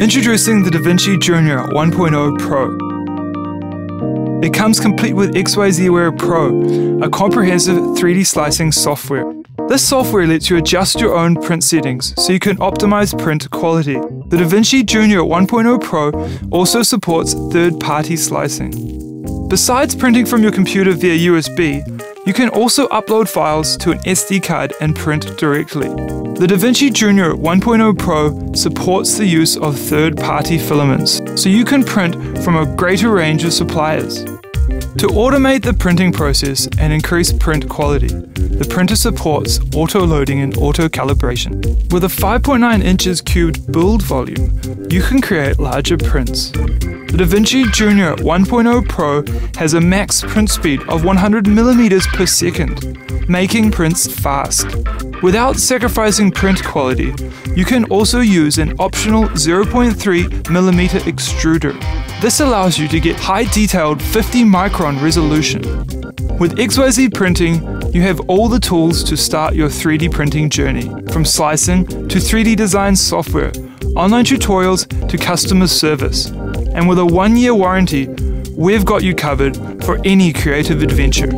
Introducing the DaVinci Junior 1.0 Pro. It comes complete with XYZware Pro, a comprehensive 3D slicing software. This software lets you adjust your own print settings so you can optimize print quality. The DaVinci Junior 1.0 Pro also supports third-party slicing. Besides printing from your computer via USB, you can also upload files to an SD card and print directly. The DaVinci Junior 1.0 Pro supports the use of third-party filaments, so you can print from a greater range of suppliers. To automate the printing process and increase print quality, the printer supports auto-loading and auto-calibration. With a 5.9 inches cubed build volume, you can create larger prints. The DaVinci Junior 1.0 Pro has a max print speed of 100mm per second, making prints fast. Without sacrificing print quality, you can also use an optional 0.3mm extruder. This allows you to get high detailed 50 micron resolution. With XYZ printing, you have all the tools to start your 3D printing journey, from slicing to 3D design software, online tutorials to customer service. And with a one year warranty, we've got you covered for any creative adventure.